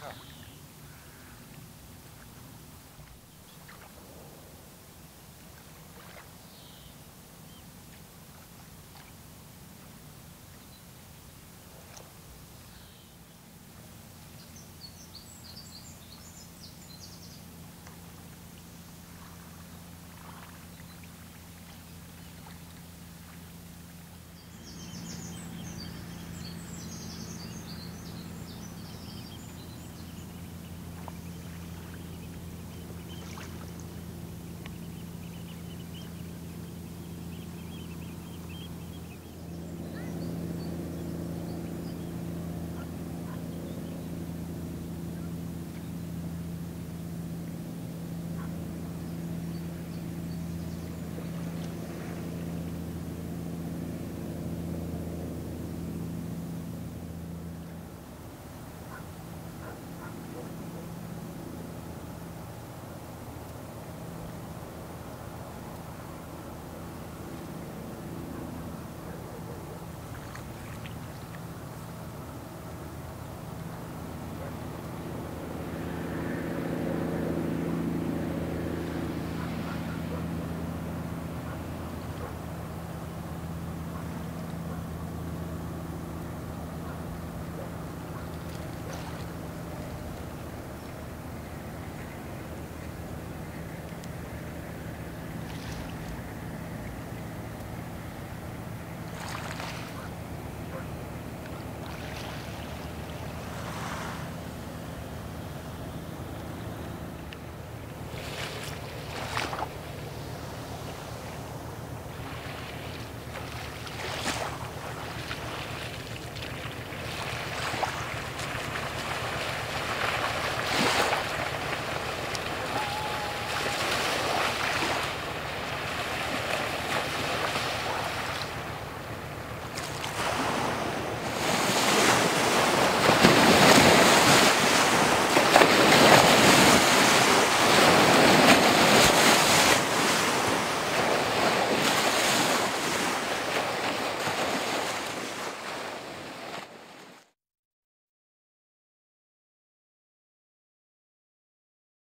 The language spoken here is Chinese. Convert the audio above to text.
ครับ